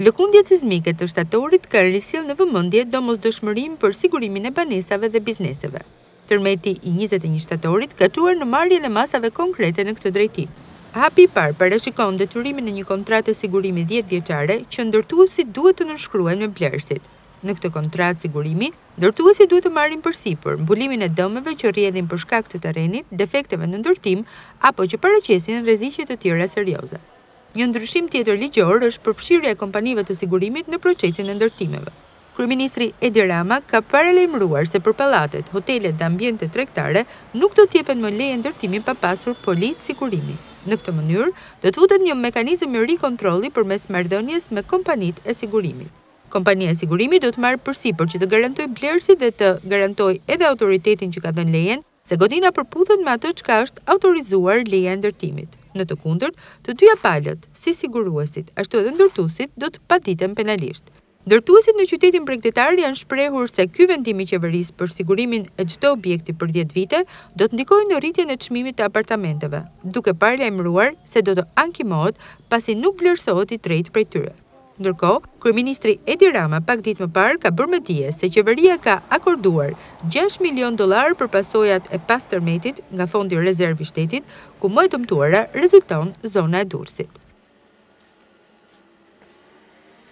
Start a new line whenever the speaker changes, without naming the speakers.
Lëkundjet sizmike të shtatorit kanë risjellë në vëmendje domosdoshmërinë për sigurimin e banesave dhe bizneseve. Tërmeti i njëzet e një shtatorit ka çuar në marrjen e masave konkrete në këtë drejtim. Hapi i parë parashikon detyrimin e një kontrate sigurimi dhjetë vjeçare që ndërtuesit duhet të nënshkruajnë me blerësit. Në këtë kontratë sigurimi, ndërtuesit duhet të marrin përsipër mbulimin e dëmeve që rrjedhin për shkak të terrenit, defekteve në ndërtim apo që paraqesin rreziqe të tjera serioze. Një ndryshim tjetër ligjor është përfshirja e kompanive të sigurimit në procesin e ndërtimeve. Kryeministri Edi Rama ka paralajmëruar se për pallatet, hotelet dhe ambientet tregtare nuk do të jepen më leje ndërtimi pa pasur policë sigurimi. Në këtë mënyrë, do të futet një mekanizëm i ri kontrolli përmes marrëdhënies me kompanitë e sigurimit. Kompania e sigurimit do të marrë përsipër që të garantojë blerësit dhe të garantojë edhe autoritetin që ka dhënë lejen, se godina përputhet me atë çka është autorizuar leja e ndërtimit. Në të kundërt, të dyja palët, si siguruesit, ashtu edhe ndërtuesit do të paditen penalisht. Ndërtuesit në qytetin bregdetar janë shprehur se ky vendim i qeverisë për sigurimin e çdo objekti për dhjetë vite do të ndikojë në rritjen e çmimit të apartamenteve, duke paralajmëruar se do të ankimohet pasi nuk vlerësohet i drejtë prej tyre. Ndërkohë, kryeministri Edi Rama pak ditë më parë ka bërë me dije se qeveria ka akorduar gjashtë milionë dollarë për pasojat e pastërmetit nga Fondi Rezervë i Shtetit, ku më e dëmtuara rezulton zona e Durrësit.